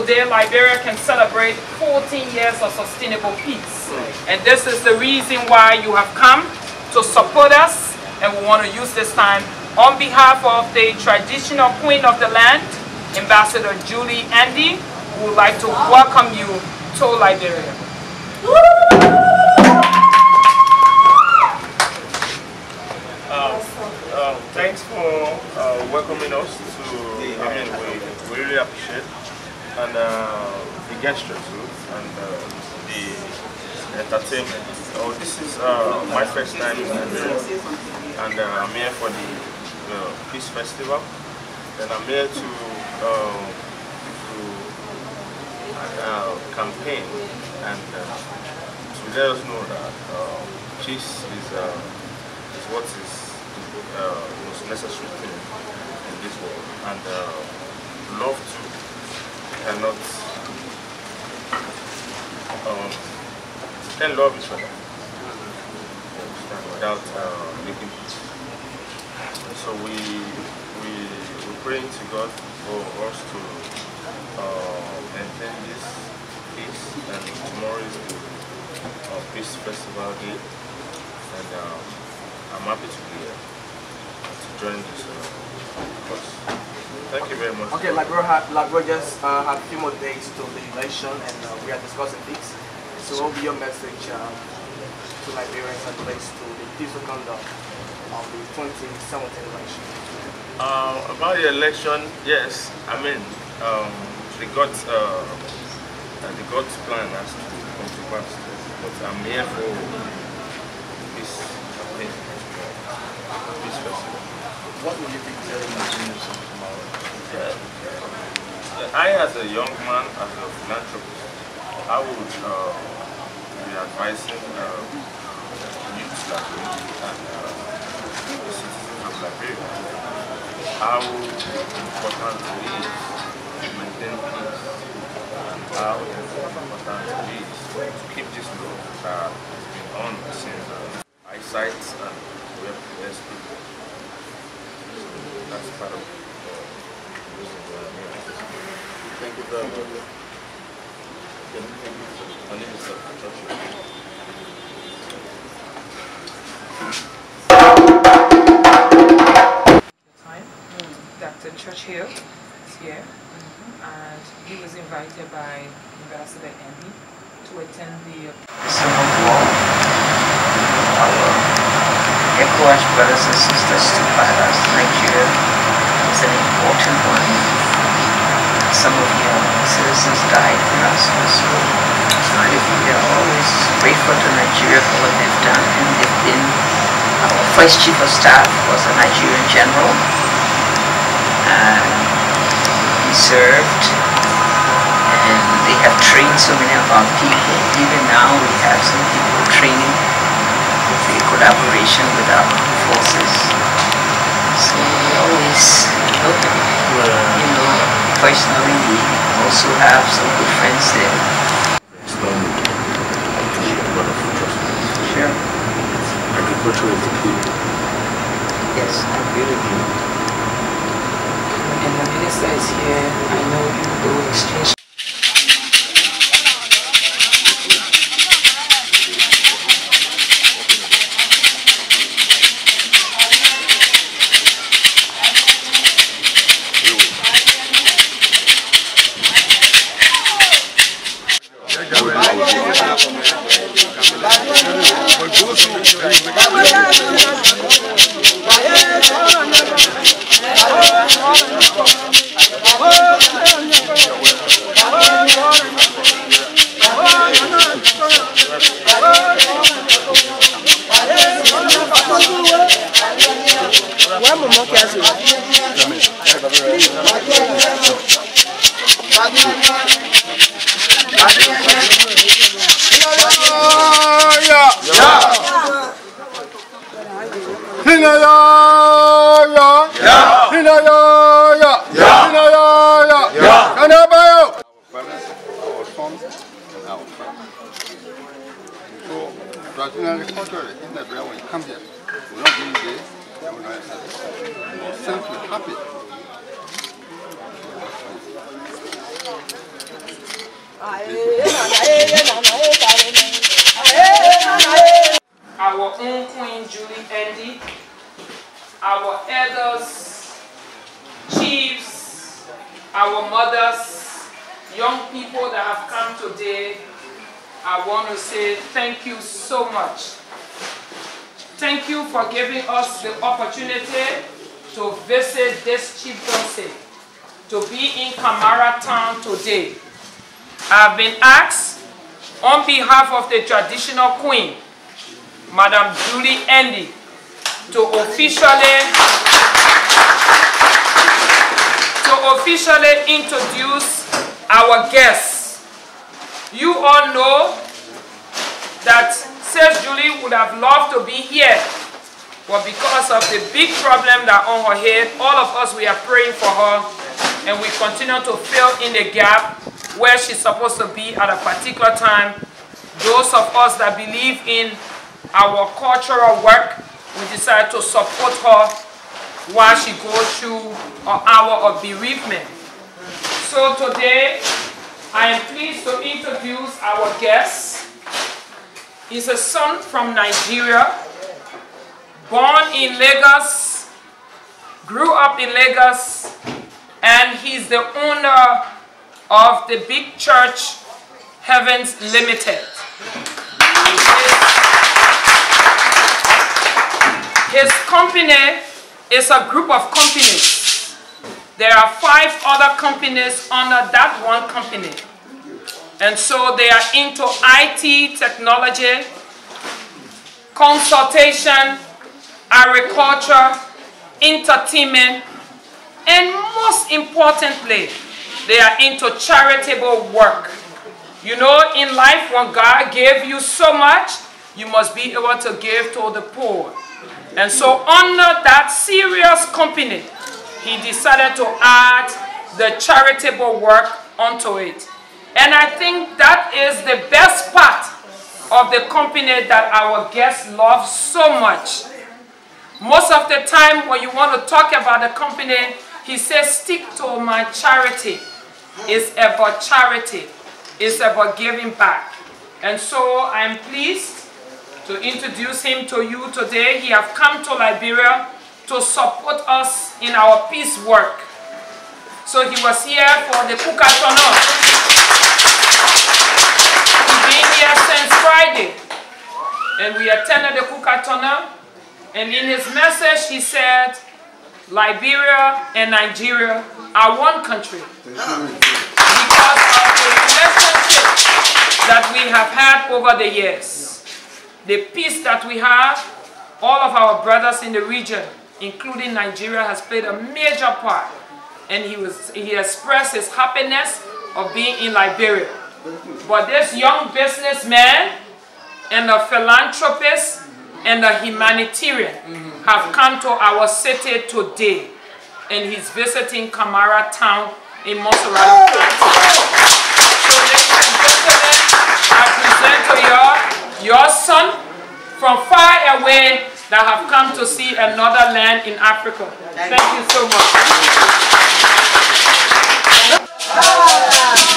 today Liberia can celebrate 14 years of sustainable peace. And this is the reason why you have come to support us and we want to use this time on behalf of the traditional queen of the land, Ambassador Julie Endee, we would like to welcome you to Liberia. Uh, thanks for uh, welcoming us to, I mean, we, we really appreciate and uh, the gesture too, and uh, the entertainment. Oh, this is uh, my first time and I'm here for the Peace Festival, and I'm here to, to campaign. And to let us know that peace is, is what is uh, most necessary thing in this world, and uh, love too cannot um, love each other without uh, making peace. So we we we praying to God for us to uh, maintain this peace, and tomorrow is the uh, peace festival day, and um, I'm happy to be here to join this uh, cause. Thank you very much. Okay, Liberia, ha Liberia just uh, have a few more days to the election and uh, we are discussing this. So what will be your message um, to Liberians and relates to the peaceful conduct of the 2017 election? Uh, about the election, yes, I mean, um, the God's, uh, the God's plan has to come to pass. But I'm here for this campaign, this festival. What will you be telling Nigerians I, as a young man, as a philanthropist, I would uh, be advising uh, youth me and uh, citizens of Liberia how important it is to maintain peace and how important it is to keep this law that has been on since uh, eyesight and we have people. So that's part of Thank you very much. My name is Dr. Joshua. time. Dr. Churchill is here, and he was invited by Ambassador Endee to attend the Civil War. Our ECOWAS brothers and sisters stood by us. Nigeria important one. Some of your citizens died for us. So we are always grateful to Nigeria for what they've done and they've been our first chief of staff was a Nigerian general and he served and they have trained so many of our people. Even now we have some people training with the collaboration with our forces. So we always look, you know, personally we also have some good friends there. Sure. Agriculture is the key. Yes, I agree with you. And the minister is here. I know you will exchange Hina ya ya. Ya. Hina ya ya. Ya. Hina ordinary will Our own Queen Julie Endee, our elders, chiefs, our mothers, young people that have come today I want to say thank you so much. Thank you for giving us the opportunity to visit this chieftaincy, to be in Kamara town today. I've been asked on behalf of the traditional queen, Madam Julie Endee, to officially to officially introduce our guests. You all know that Sis Julie would have loved to be here, but because of the big problem that on her head, all of us we are praying for her, and we continue to fill in the gap where she's supposed to be at a particular time. Those of us that believe in our cultural work, we decide to support her while she goes through an hour of bereavement. So today, I am pleased to introduce our guest. He's a son from Nigeria, born in Lagos, grew up in Lagos, and he's the owner of the big church Heavens Limited. His company is a group of companies. There are five other companies under that one company. And so they are into IT technology, consultation, agriculture, entertainment, and most importantly, they are into charitable work. You know, in life, when God gave you so much, you must be able to give to the poor. And so under that serious company, he decided to add the charitable work onto it. And I think that is the best part of the company that our guests love so much. Most of the time when you want to talk about the company, he says, stick to my charity. It's about charity. It's about giving back. And so I'm pleased to introduce him to you today. He has come to Liberia to support us in our peace work. So he was here for the Kukatono. He's been here since Friday. And we attended the Kukatono. And in his message, he said, Liberia and Nigeria are one country. Because of the relationship that we have had over the years. The peace that we have, all of our brothers in the region, including Nigeria, has played a major part. And he, was, he expressed his happiness of being in Liberia. But this young businessman and a philanthropist and a humanitarian have come to our city today. And he's visiting Kamara town in Montserrado So ladies and gentlemen, I present to you your son from far away that have come to see another land in Africa. Thank you so If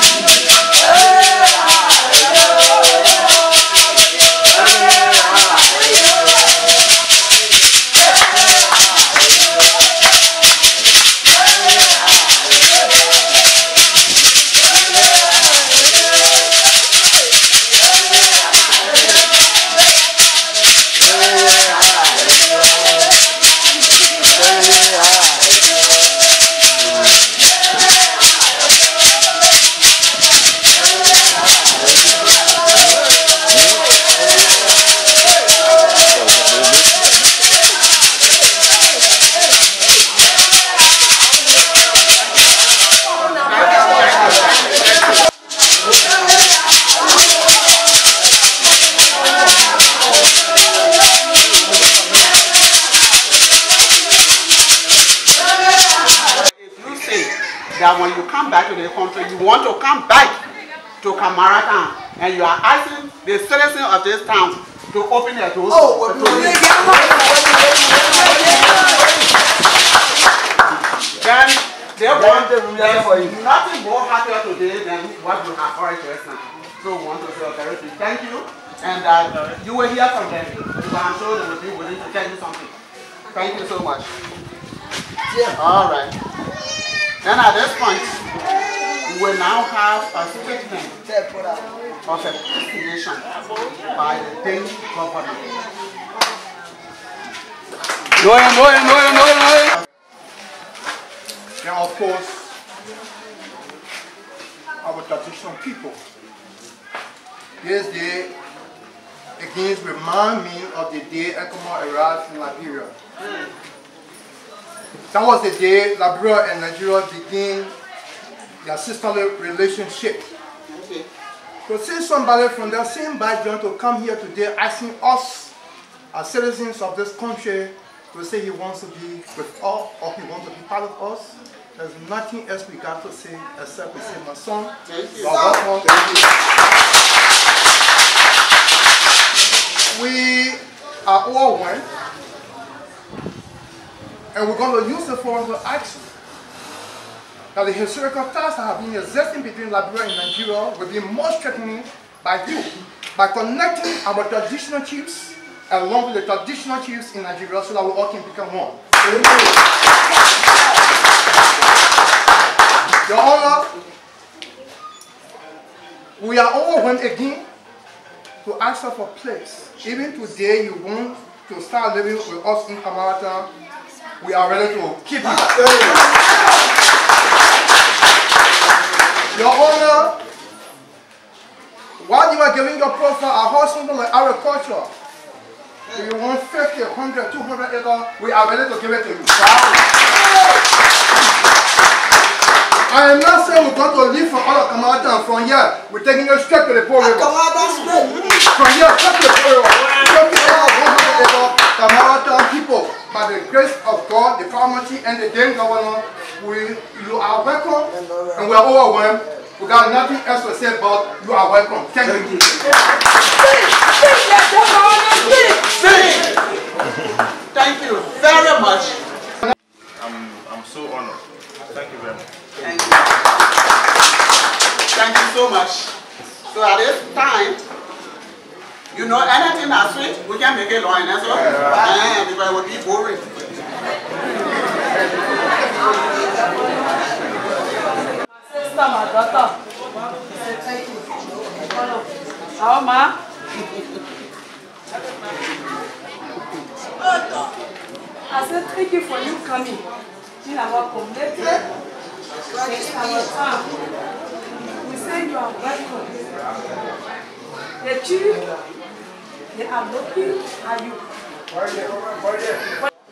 come back to the country, you want to come back to Kamara town, and you are asking the citizens of this town to open their doors Oh, to you, then They want there's nothing more happier today than what you have already present. So we want to say authority, thank you. And uh, you will hear from them. Because I'm sure they will be willing to tell you something. Thank you so much. All right. Then at this point, we will now have a statement of appreciation by the Danish government. And of course, our traditional people. This day again remind me of the day ECOMOG arrived in Liberia. That was the day Liberia and Nigeria began their sisterly relationship. To see somebody from that same background to come here today asking us as citizens of this country to say he wants to be with us or he wants to be part of us, there's nothing else we got to say except we say, my son, Thank you are welcome. We are all one, and we're going to use the forum to action. that the historical ties that have been existing between Liberia and Nigeria will be more strengthened by you, by connecting our traditional chiefs along with the traditional chiefs in Nigeria so that we all can become one. Your Honor, we are all one again to ask for place. Even today you want to start living with us in Camarata, we are ready to keep you. Your Honor, while you are giving your profile, our husband like agriculture, if you want 50, 100, 200 acres, we are ready to give it to you. I am not saying we're going to leave from all of Kamata from here, we're taking you straight to the Po River. From here, straight to the Po River. 50 acres, 100 acres, Kamata people, by the grace of God, the Pharmacy, and the Dame Governor, we, you are welcome, and we are overwhelmed. We got nothing else to say but you are welcome. Thank you. Thank you very much. I'm, I'm so honored. Thank you very much. Thank you. Thank you so much. So at this time, you know anything that's sweet, we can make it long, that's all. Yeah. because it would be boring. Sister, my daughter. Say thank you. How ma? I said thank you for you coming in our community. In our town. We say you are welcome. The children, they are looking at you.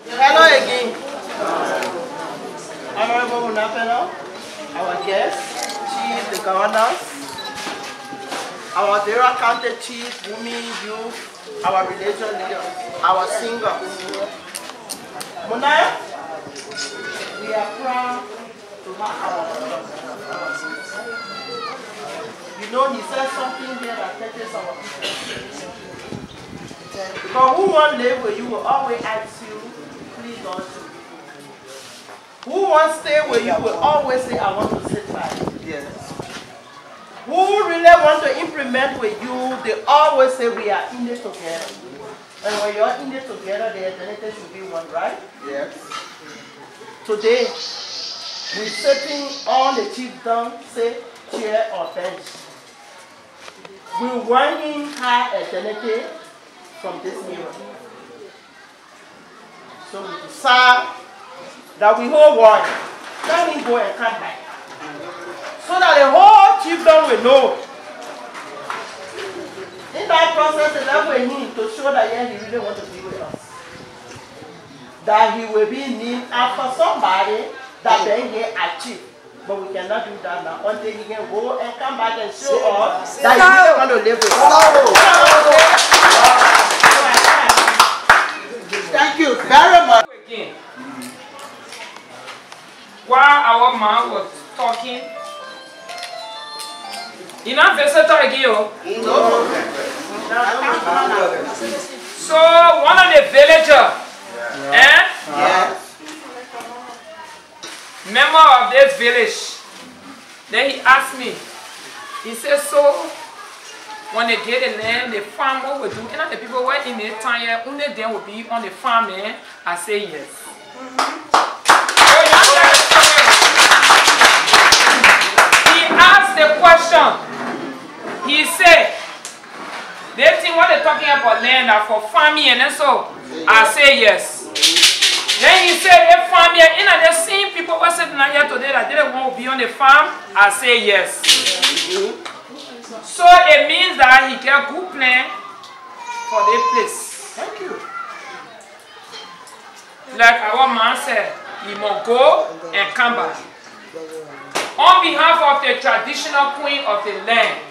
Hello again. Honorable Munapelo, our guests, chief, the governors, our Dera County chief, women, youth, our religious leaders, our singers. Munaya, we are proud to have our You know, he said something here that touches our people. Because who won't live with you will always ask you, please don't do. Who won't stay with you will always say, I want to sit by you. Yes. Who really want to implement with you, they always say we are in it together. And when you're in it together, the identity should be one, right? Yes. Today, we sitting on the chief down, say chair or bench. We wanting her identity from this mirror. So we decide that we hold one. Let him go and come back. So that the whole chiefdom will know. In that process, it's that we need to show that yeah, he really wants to be with us. That he will be named after somebody that then he achieve. But we cannot do that now until he can go and come back and show us that he really want to live with us. Thank you very much. Again. While our man was talking, you not visitor again, oh. So one of the villager, village. Then he asked me, he said, so when they get the land, the farm, what we do? And the people were in the yeah, only them will be on the farm, eh? I say yes. The story? He asked the question. He said, they think what they're talking about land are for farming and so I say yes. Then he said, they farm here, know, the same people who sitting here today that didn't want to be on the farm, I say yes. So it means that he get good plan for the place. Thank you. Like our man said, he must go and come back. On behalf of the traditional queen of the land,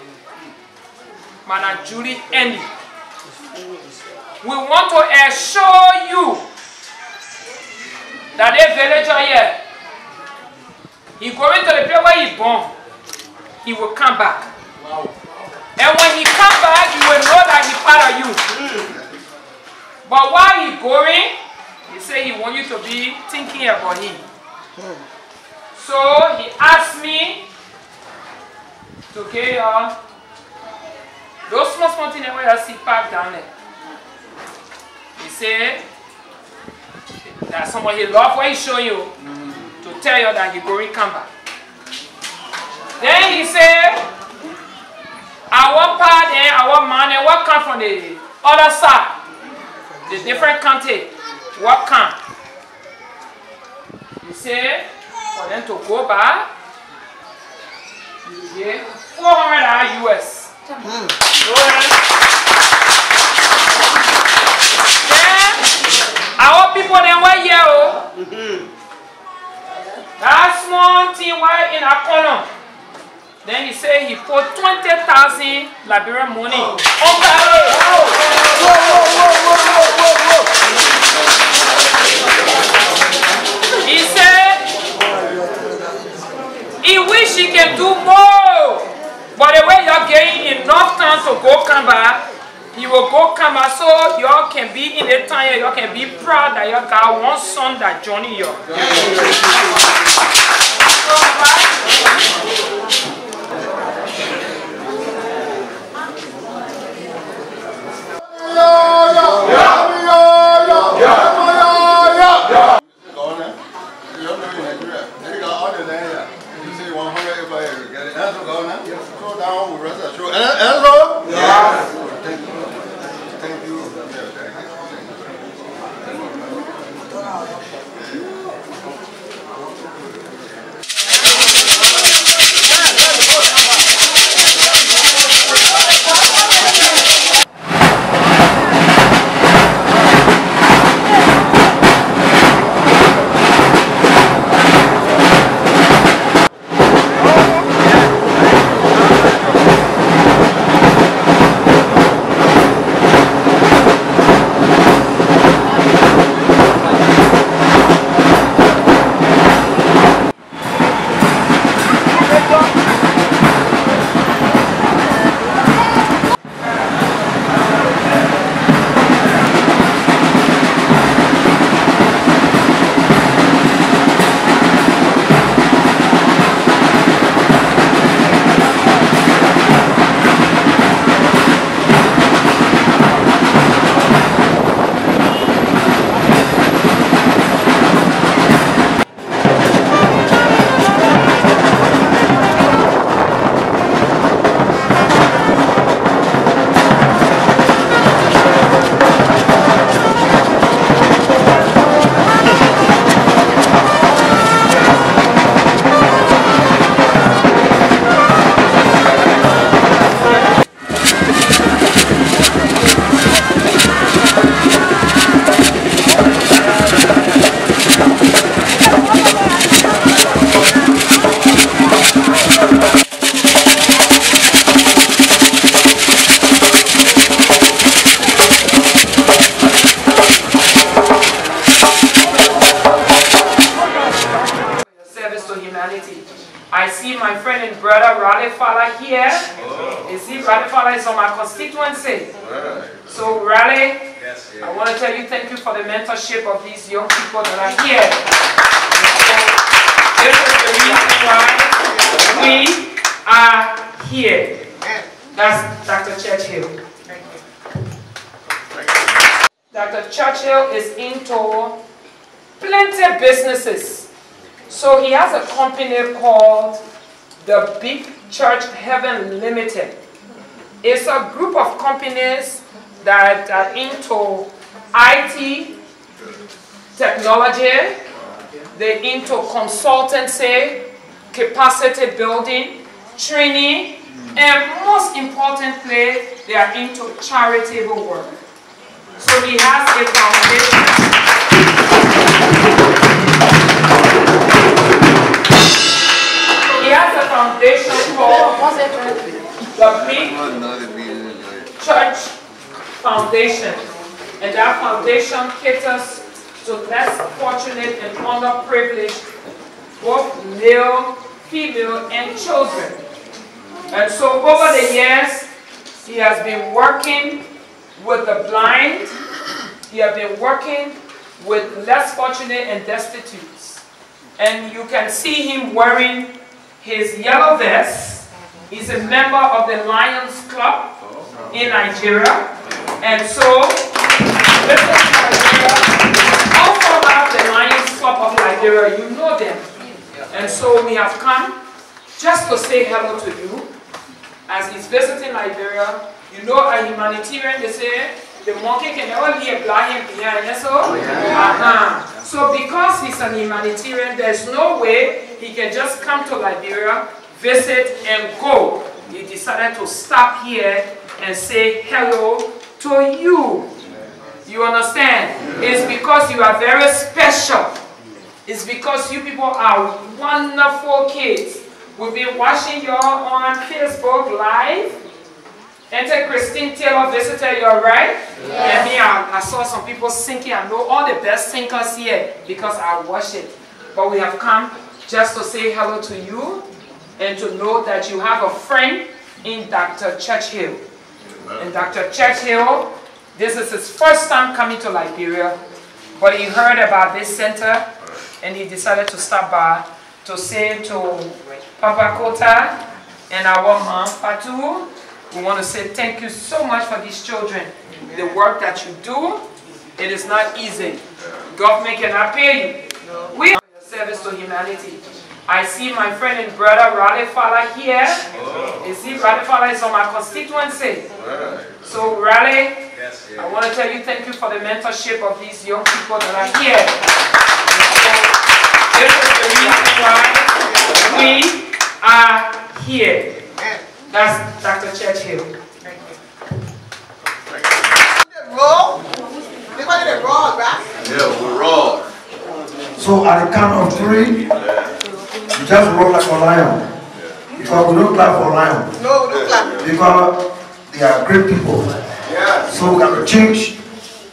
Madam Julie Andy, we want to assure you that the villager here, he going to the place where he born, he will come back. And when he come back, you will know that he part of you. But while he going, he say he want you to be thinking about him. So he asked me to get uh, those small small things where I see parked down there. He said that somebody he love what he show you to tell you that he going come back. Then he said, our part and our money, what come from the other side? The different country, what come? He said, for them to go back, you get 400 US. Then, our people then were here, oh. That small thing were in a corner. Then he said he put 20,000 Liberian money on that. He said he wish he can do more. But the way you're getting enough time to go come back, you will go come back so y'all can be in the time y'all can be proud that y'all got one son that journey you. service Churchill is into plenty of businesses. So he has a company called the Big Church Heaven Limited. It's a group of companies that are into IT, technology, they're into consultancy, capacity building, training, and most importantly, they are into charitable work. So he has a foundation. He has a foundation called the Church Foundation. And that foundation caters to less fortunate and underprivileged, both male, female, and children. And so over the years, he has been working with the blind, he has been working with less fortunate and destitutes. And you can see him wearing his yellow vest. He's a member of the Lions Club in Nigeria. And so, this is Nigeria. All the Lions Club of Nigeria, you know them. And so we have come just to say hello to you as he's visiting Liberia you know, a humanitarian, they say, the monkey can only apply him behind, so? Oh, yeah. uh -huh. So because he's an humanitarian, there's no way he can just come to Liberia, visit, and go. He decided to stop here and say hello to you. You understand? It's because you are very special. It's because you people are wonderful kids. We've been watching y'all on Facebook Live. Enter Christine Taylor visitor, you're right? Yes. And me, I, I, saw some people singing. I know all the best singers here because I watch it. But we have come just to say hello to you and to know that you have a friend in Dr. Churchill. And Dr. Churchill, this is his first time coming to Liberia, but he heard about this center and he decided to stop by to say to Papa Kota and our mom Fatu we want to say thank you so much for these children. The work that you do, it is not easy. Government cannot pay you. We are service to humanity. I see my friend and brother Raleigh Fowler here. Oh. You see, Raleigh Fowler is on my constituency. So Raleigh, yes. I want to tell you thank you for the mentorship of these young people that are here. So this is the reason why we are here. That's Dr. Churchill. Roll? Anybody that raw, right? Yeah, we're raw. So at the count of three, you just roll like a lion. Because we don't clap for lion. No, we don't clap. Because they are great people. Yeah. So we can change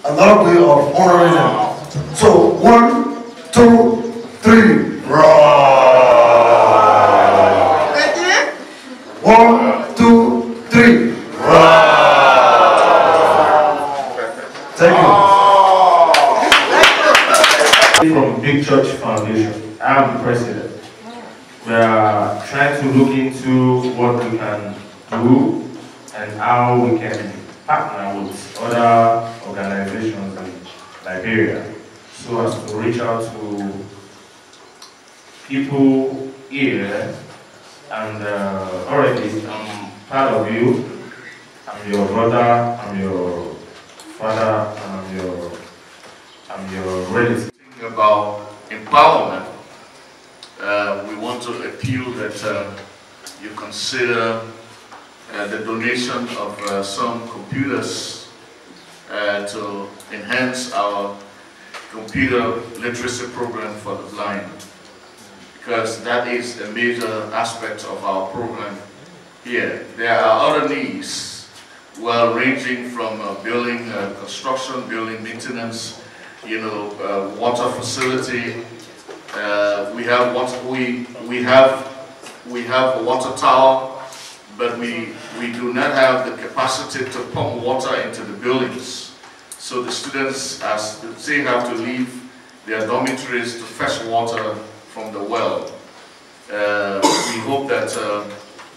another way of honoring them. So one, two, three, raw. One, From Big Church Foundation, I'm the president. We are trying to look into what we can do and how we can partner with other organizations in Liberia so as to reach out to people here and uh, already I'm part of you. I'm your brother, I'm your father, and I'm your, I'm your relative. About empowerment, uh, we want to appeal that uh, you consider uh, the donation of uh, some computers uh, to enhance our computer literacy program for the blind because that is a major aspect of our program here. There are other needs, well, ranging from uh, building construction, building maintenance, you know, uh, water facility. Uh, we have water, we we have we have a water tower, but we we do not have the capacity to pump water into the buildings. So the students, as they have to leave their dormitories to fetch water from the well. uh, we hope that uh,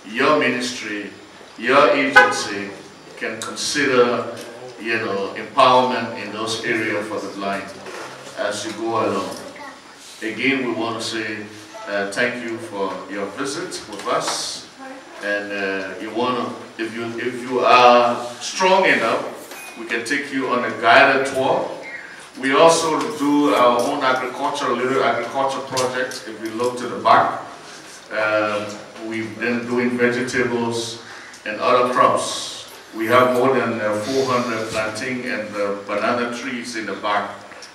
your ministry, your agency can consider, you know, empowerment in those areas for the blind as you go along. Again, we want to say uh, thank you for your visit with us. And uh, you want to, if you if you are strong enough, we can take you on a guided tour. We also do our own agriculture, little agriculture project. If you look to the back, um, we've been doing vegetables and other crops. We have more than uh, 400 planting and uh, banana trees in the back.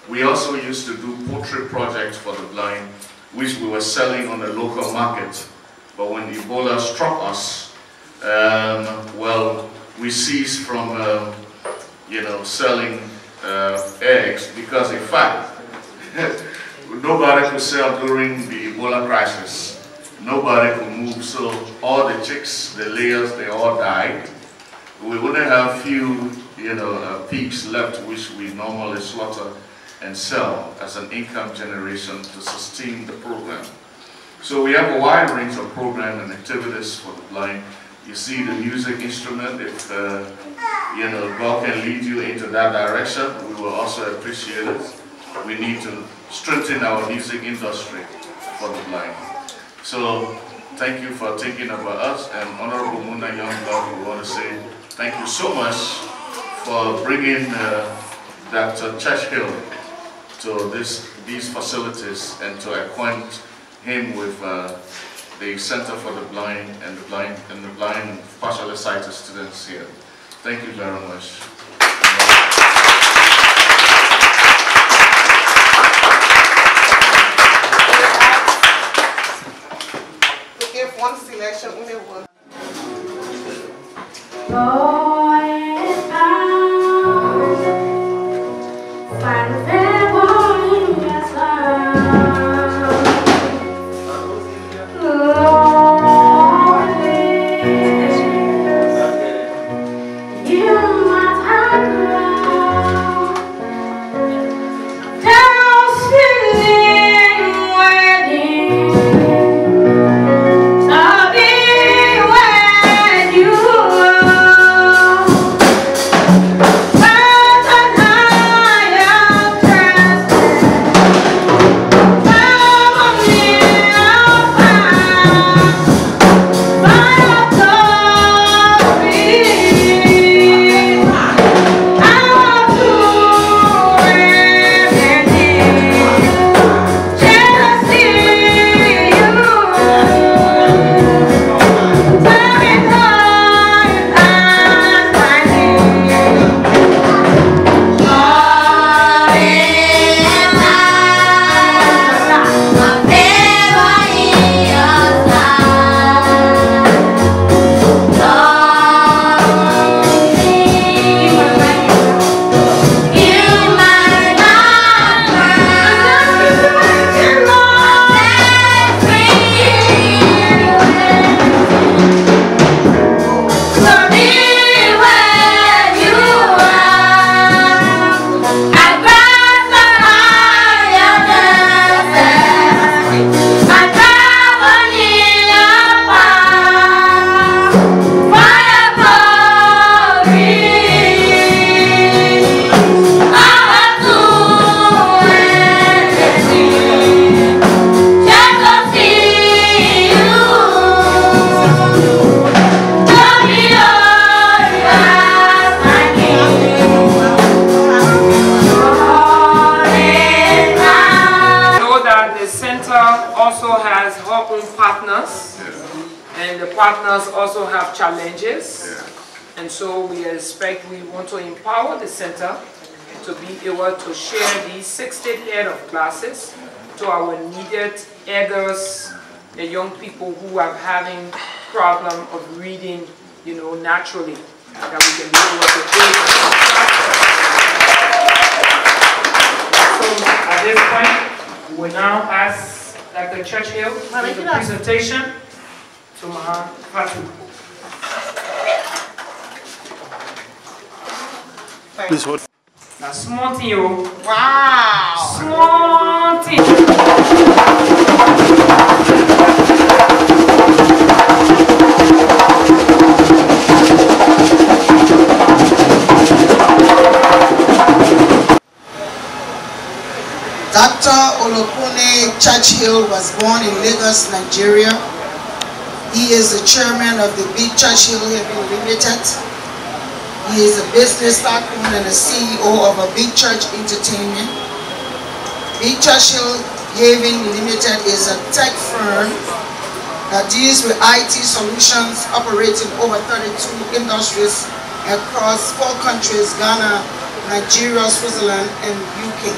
We also used to do poultry projects for the blind, which we were selling on the local market. But when Ebola struck us, um, well, we ceased from, uh, you know, selling uh, eggs because in fact, nobody could sell during the Ebola crisis. Nobody could move, so all the chicks, the layers, they all died. We wouldn't have few, you know, uh, pigs left which we normally slaughter and sell as an income generation to sustain the program. So we have a wide range of programs and activities for the blind. You see the music instrument, if uh, you know God can lead you into that direction, we will also appreciate it. We need to strengthen our music industry for the blind. So thank you for thinking about us and Honorable Muna Young we want to say thank you so much for bringing uh, Dr. Churchill to this, these facilities and to acquaint him with uh, the Center for the Blind and the Blind and the Blind partially sighted students here. Thank you very much. Selection, only one. Know we we want to empower the center to be able to share these 60 head of classes to our needed elders, the young people who are having problem of reading, you know, naturally, that we can be able to aid. So at this point, we will now ask Dr. Churchill to the presentation to Maha Fatu. fine. Please hold. Now, small thing, yo. Wow. Small Dr. Olakunle Churchill was born in Lagos, Nigeria. He is the chairman of the Big Churchill Limited he is a business tycoon and the CEO of a Big Church Entertainment. Big Churchill Haven Limited is a tech firm that deals with IT solutions operating over 32 industries across four countries, Ghana, Nigeria, Switzerland, and UK.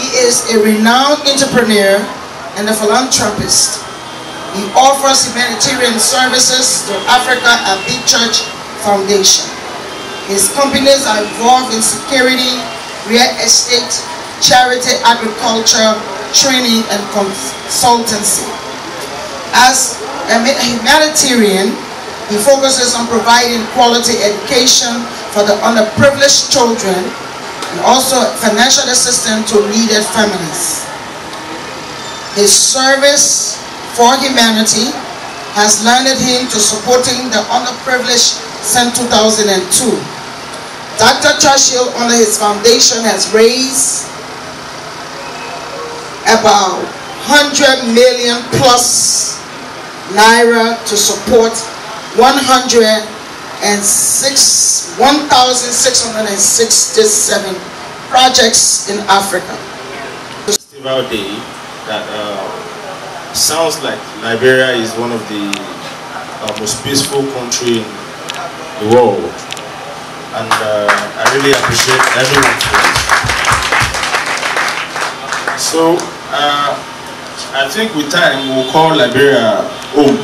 He is a renowned entrepreneur and a philanthropist. He offers humanitarian services to Africa at Big Church Foundation. His companies are involved in security, real estate, charity, agriculture, training, and consultancy. As a humanitarian, he focuses on providing quality education for the underprivileged children and also financial assistance to needed families. His service for humanity has landed him to supporting the underprivileged since 2002. Dr. Churchill, under his foundation, has raised about 100 million plus naira to support 106 1,667 projects in Africa. Festival day that uh, sounds like Liberia is one of the uh, most peaceful country in the world and uh, I really appreciate everyone for this. So uh, I think with time we'll call Liberia home.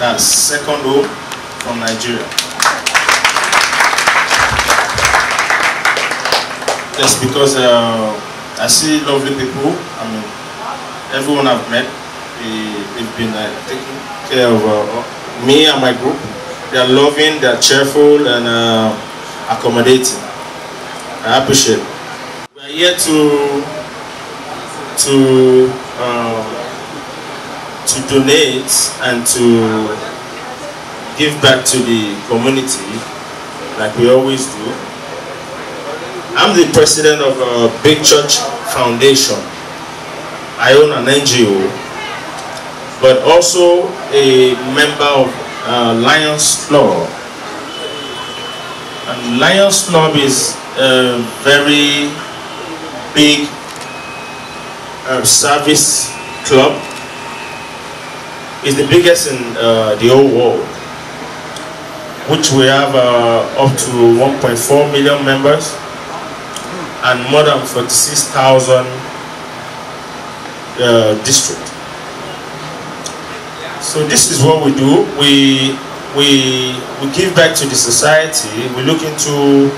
That's second home from Nigeria. Yes, because uh, I see lovely people. I mean, everyone I've met, they've been uh, taking care of uh, me and my group. They are loving, they are cheerful, and uh, accommodating. I appreciate. We are here to to uh, to donate and to give back to the community, like we always do. I'm the president of a Big Church Foundation. I own an NGO, but also a member of uh, Lions Club. And Lions Club is a very big uh, service club. It's the biggest in uh, the whole world, which we have uh, up to 1.4 million members and more than 46,000 uh, districts. So this is what we do. We we we give back to the society. We look into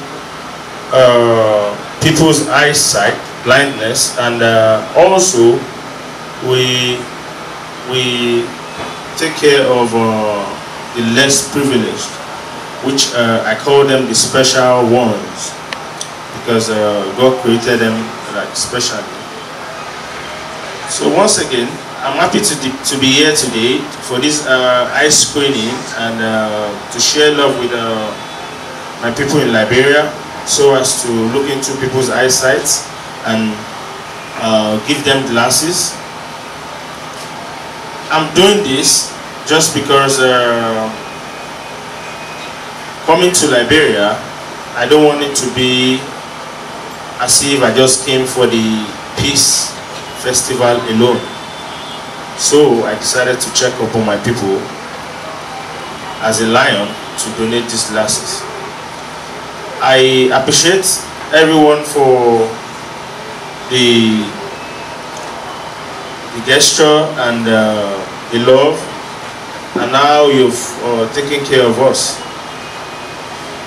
uh, people's eyesight, blindness, and uh, also we we take care of uh, the less privileged, which uh, I call them the special ones, because uh, God created them like specially. So once again, I'm happy to, to be here today for this uh, eye screening and uh, to share love with uh, my people in Liberia so as to look into people's eyesight and uh, give them glasses. I'm doing this just because uh, coming to Liberia, I don't want it to be as if I just came for the peace festival alone. So I decided to check up on my people as a lion to donate these glasses. I appreciate everyone for the, the gesture and uh, the love and now you've uh, taken care of us.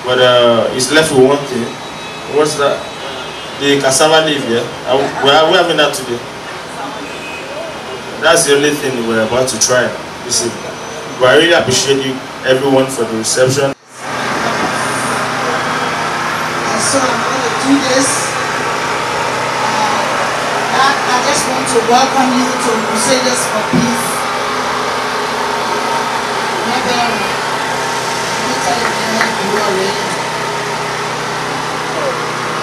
But uh, it's left with one thing. What's that? The cassava leaf, yeah? We're having that today. That's the only thing we're about to try this evening. But I really appreciate you, everyone, for the reception. And so I'm going to do this. Uh, I, I just want to welcome you to Crusaders for Peace. Maybe, let me tell you, you.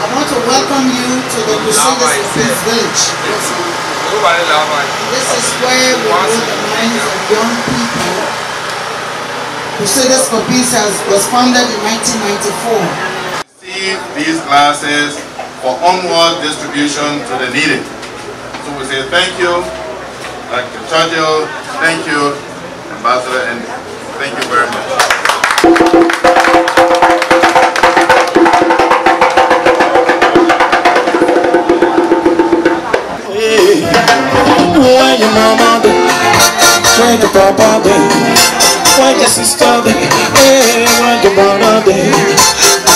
I want to welcome you to the Crusaders of Peace Village. This is where we know the minds of young people. Crusaders for Peace has, was founded in 1994. Receive these glasses for onward distribution to the needy. So we say thank you, Dr. Churchill, thank you, Ambassador, and thank you very much. Where your mama be? Where your papa be? Where your sister be? Hey, where your brother be?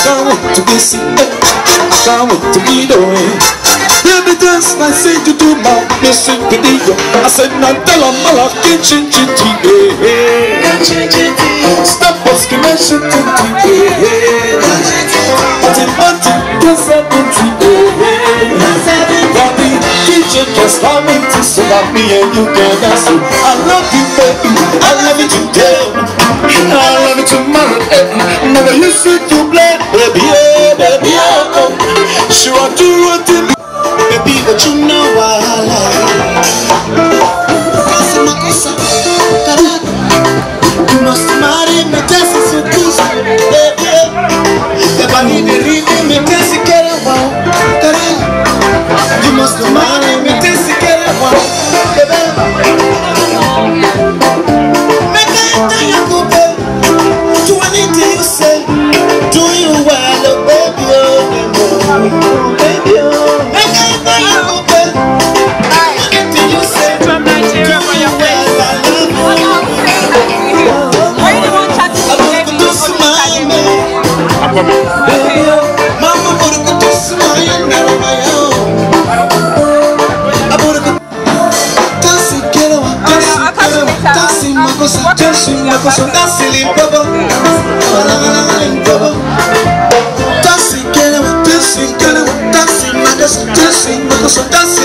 Come to be seen, come to be doing. Baby, dance like say you do my missing video. I said, now tell them all I can change it. Stop asking me shit to But in Monty, yes, that me and you can dance. I love you, baby. I love you today. I love you tomorrow. eh. Never you see to play, baby. Yeah, baby. Yeah, oh. Want to run to me. Baby, but you know I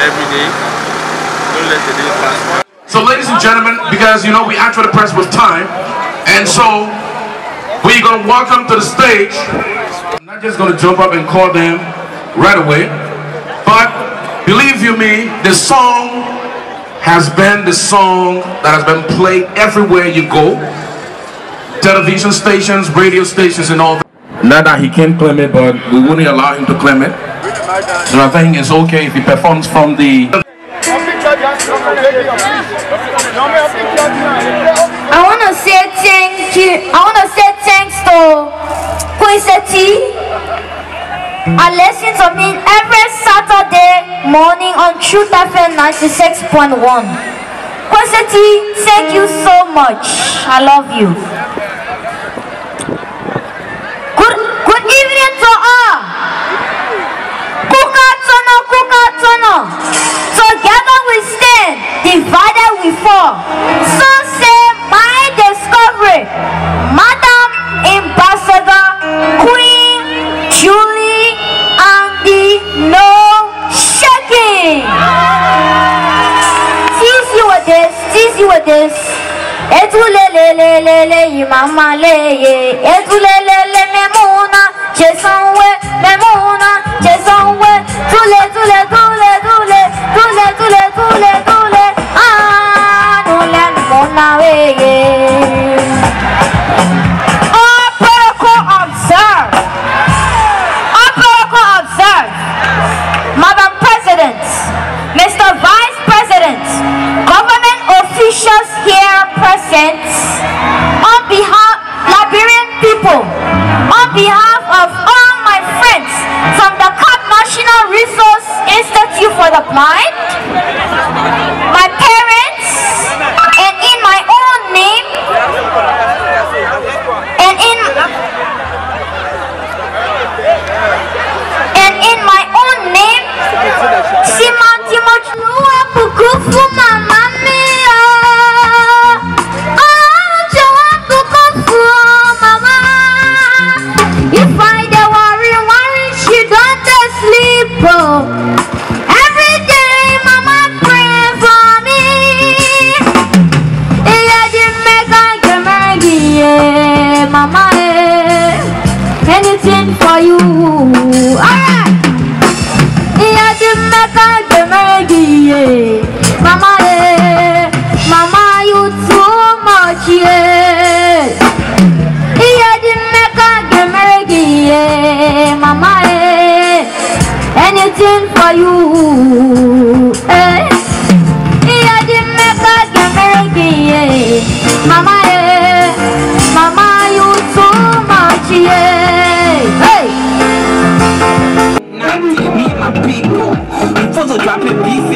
every day. Don't let the day pass. So ladies and gentlemen, because you know we act for the press with time, and so we're gonna welcome to the stage. I'm not just gonna jump up and call them right away, but believe you me, the song has been the song that has been played everywhere you go. Television stations, radio stations, and all that. Not that he can claim it, but we wouldn't allow him to claim it. So I think it's okay if he performs from the I want to say thank you. I want to say thanks to Queen Seti. I listen to me every Saturday morning on Truth FM 96.1. Queen thank you so much. I love you. Good, Tono. Together we stand, divided we fall. So say my discovery. Madam Ambassador Queen Julie Endee No Shaking. Tease you this, tease you this. Etulelelelele mama leye Etulelele memuna Tule Ah nule muna weye All observe. Observe. Madam President Mr. Vice President Government officials here present on behalf Liberian people on behalf of all my friends from the CAP National Resource Institute for the Blind you eh Iya di mega gemegi yeah Mama eh Mama you too much yeah Hey! Me and my people, for photo dropping beef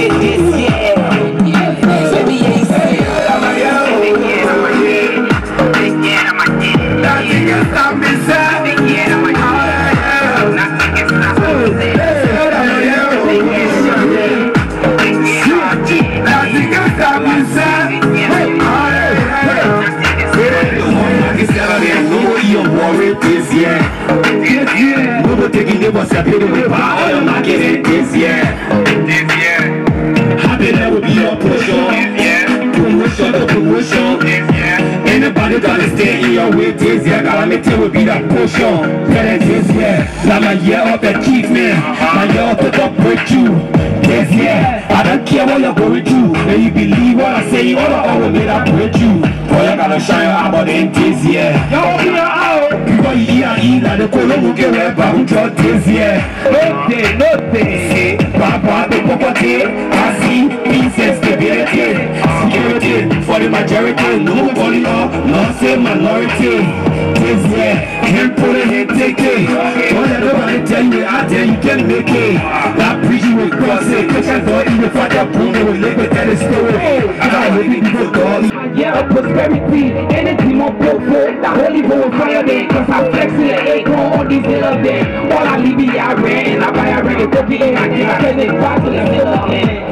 We will take neighbors separated with power. All not getting this year. This year. Happiness will be your portion. This year. Promotion to promotion. This year. Anybody gotta stay in your way this year. Calamity will be that portion. Better this year. Now my year of achievement. Uh-huh. My year of total breakthrough. This year. I don't care what you're going through. And you believe what I say. All I will make that breakthrough. For you gotta shine your about in this year. Yo, open your. Because you are in the color will get where bound to this year. No day, no day. Papa, the property. I see peace and stability. Security for the majority. No calling up, not say minority. This year, can't put it in, take it. Don't let nobody tell you out there you can make it. That bridge you will cross it. Christians don't even find that boom, they will live with that story. More powerful. The holy boy fire day, cause I'm flexing the acorn on this little day. All I leave it, I ran, and I buy a reggae, cookie, and I get pass to the little.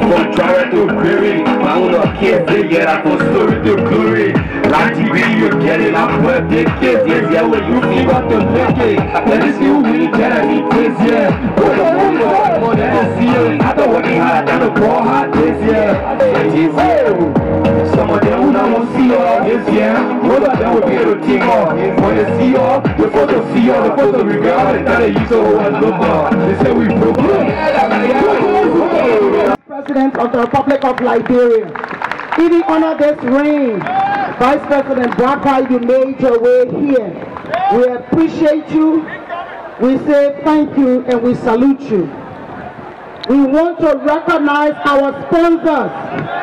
From trying to query, my own kids, they get out from story to glory. Like TV, you're getting up with the kids, yes, yeah, when you got to make it. Let us see who we can eat this year. Put the moon on, more than this year. I don't work hard, I don't call hard this year. This year. Some of them will not see all this year. Most of them will be able to take off. When they see all, the photo see all, the photo regard, and now they use all one look on. They say we broke President of the Republic of Liberia. Even honor this reign, Vice President Boakai, you made your way here. We appreciate you. We say thank you and we salute you. We want to recognize our sponsors.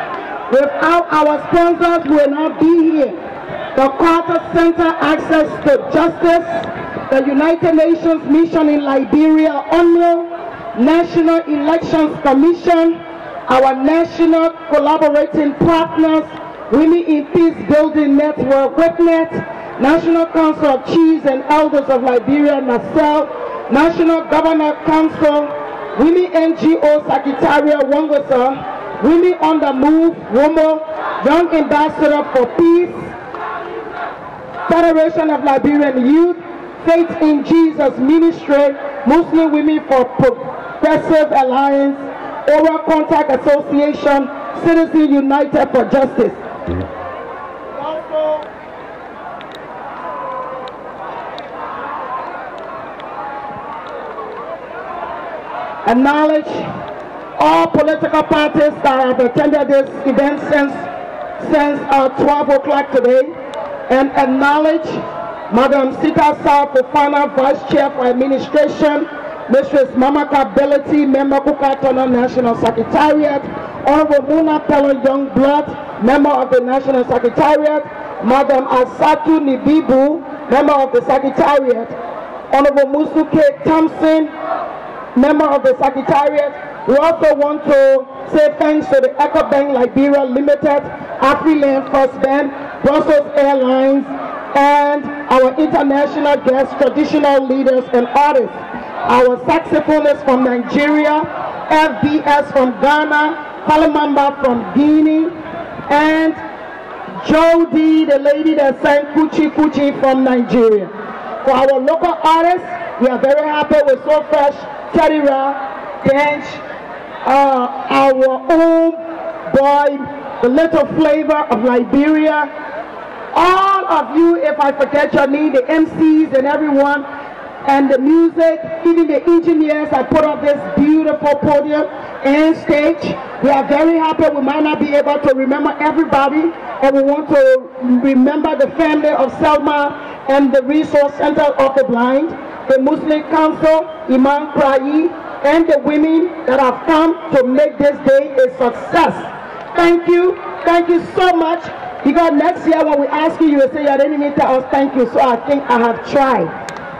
Without our sponsors, we will not be here. The Carter Center Access to Justice, the United Nations Mission in Liberia, UNRWA, National Elections Commission, our national collaborating partners, Women in Peace Building Network, WIPNET, National Council of Chiefs and Elders of Liberia, NACEL, National Governor Council, Women NGO Secretariat, Wongosa, Women on the Move, WOMO, Young Ambassador for Peace, Federation of Liberian Youth, Faith in Jesus Ministry, Muslim Women for Progressive Alliance, Oral Contact Association, Citizen United for Justice. Acknowledge all political parties that have attended this event since, since uh, 12 o'clock today and acknowledge Madam Sita Fofana, Vice Chair for Administration, Mistress Mama Kability, Member of Kukatona National Secretariat, Honorable Muna Pello Youngblood, Member of the National Secretariat, Madam Asatu Nibibu, Member of the Secretariat, Honorable Musuke Thompson, Member of the Secretariat. We also want to say thanks to the EcoBank Liberia Limited, AfriLand First Bank, Brussels Airlines, and our international guests, traditional leaders and artists. Our saxophonists from Nigeria, FBS from Ghana, Kalamamba from Guinea, and Jody, the lady that sang Kuchi Kuchi from Nigeria. For our local artists, we are very happy with So Fresh, Teddy Ra, Bench, our own boy, the little flavor of Liberia, all of you, if I forget your name, the MCs and everyone, and the music, even the engineers I put up this beautiful podium and stage. We are very happy. We might not be able to remember everybody, and we want to remember the family of Semah and the Resource Center of the Blind, the Muslim Council, Imam Krai, and the women that have come to make this day a success. Thank you. Thank you so much. Because next year when we ask you, you will say, you didn't even tell us thank you. So I think I have tried.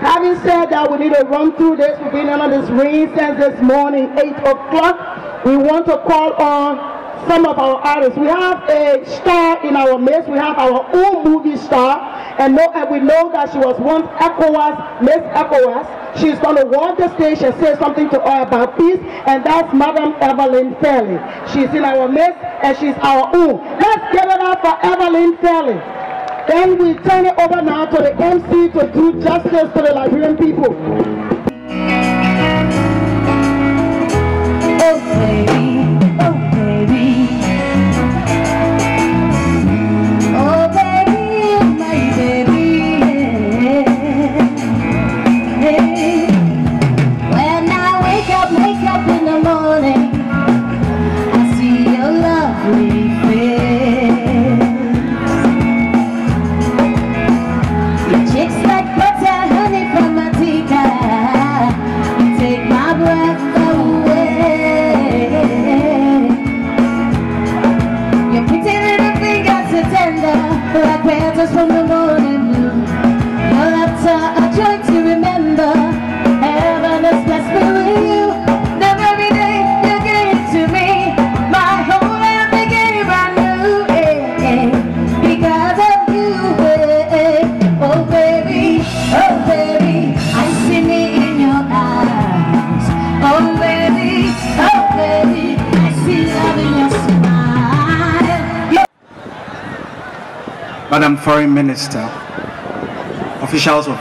Having said that, we need to run through this. We've been under this rain since this morning, 8 o'clock. We want to call on some of our artists. We have a star in our midst. We have our own movie star. And, know, and we know that she was once ECOWAS, Miss ECOWAS. She's going to walk the stage and say something to her about peace. And that's Madam Evelyn Fairley. She's in our midst and she's our own. Let's give it up for Evelyn Fairley. Then we turn it over now to the MC to do justice to the Liberian people. Oh, baby. Baby.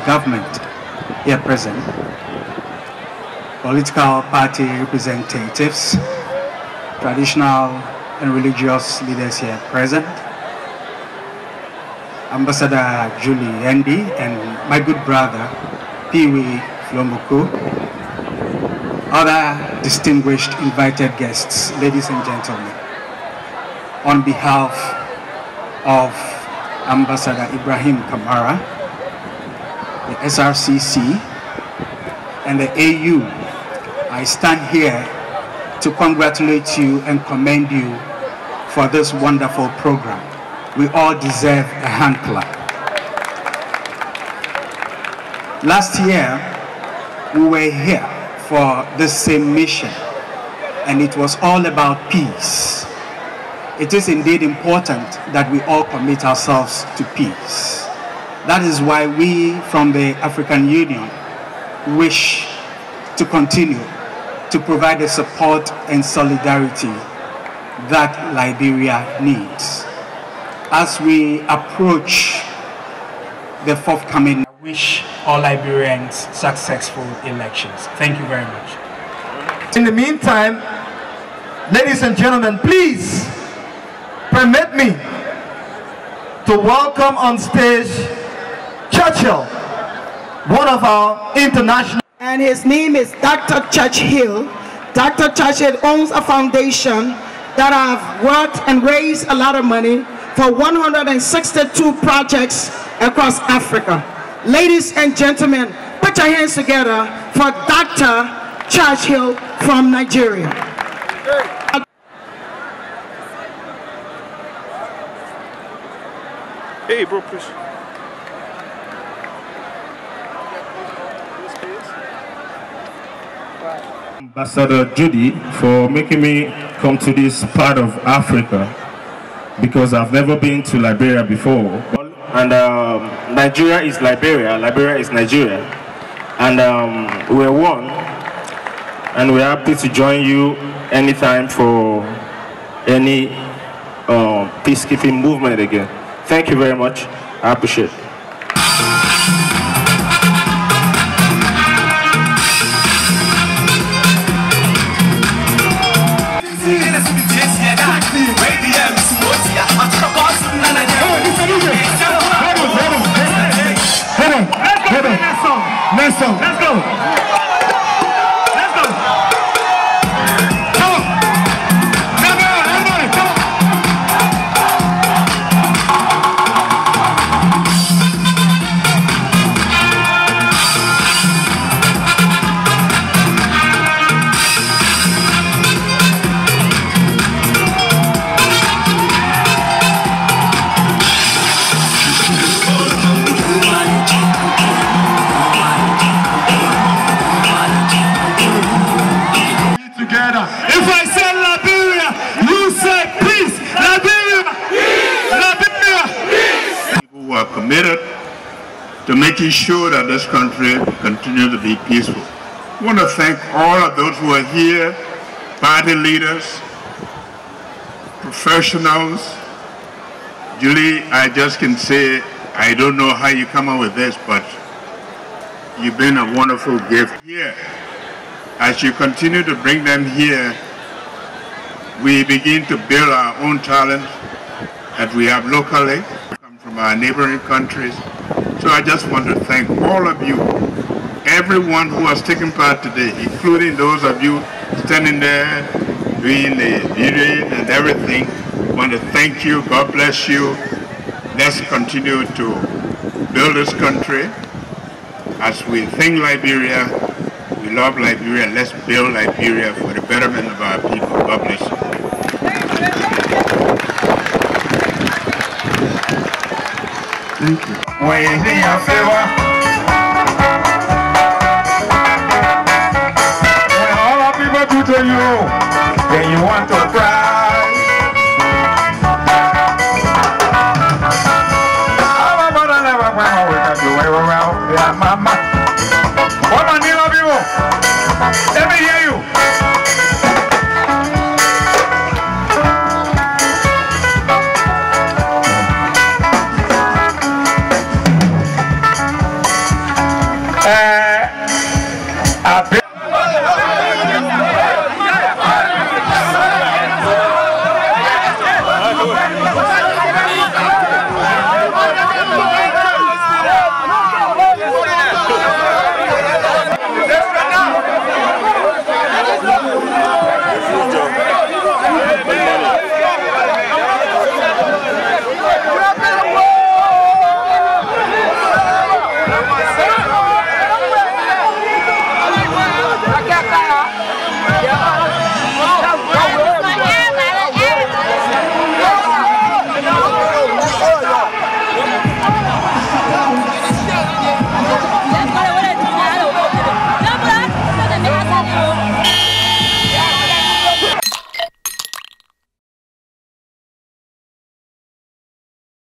Government. Here present, political party representatives, traditional and religious leaders here present, Ambassador Julie Endee and my good brother Pewee Flomoku, other distinguished invited guests, ladies and gentlemen, on behalf of Ambassador Ibrahim Kamara, SRCC, and the AU, I stand here to congratulate you and commend you for this wonderful program. We all deserve a hand clap. Last year, we were here for the same mission, and it was all about peace. It is indeed important that we all commit ourselves to peace. That is why we from the African Union wish to continue to provide the support and solidarity that Liberia needs. As we approach the forthcoming, I wish all Liberians successful elections. Thank you very much. In the meantime, ladies and gentlemen, please permit me to welcome on stage Churchill, one of our international and his name is Dr. Churchill. Dr. Churchill owns a foundation that have worked and raised a lot of money for 162 projects across Africa. Ladies and gentlemen, put your hands together for Dr. Churchill from Nigeria. Hey, bro, push. Ambassador Judy for making me come to this part of Africa because I've never been to Liberia before. And um, Nigeria is Liberia, Liberia is Nigeria. And um, we're one. And we're happy to join you anytime for any um, peacekeeping movement again. Thank you very much. I appreciate it. To making sure that this country continue to be peaceful. I want to thank all of those who are here, party leaders, professionals. Julie, I just can say, I don't know how you come up with this, but you've been a wonderful gift here. As you continue to bring them here, we begin to build our own talent that we have locally, come from our neighboring countries. So I just want to thank all of you, everyone who has taken part today, including those of you standing there doing the viewing and everything. I want to thank you. God bless you. Let's continue to build this country. As we think Liberia, we love Liberia. Let's build Liberia for the betterment of our people. God bless you. Thank you. When all our people do to you, then you want to cry.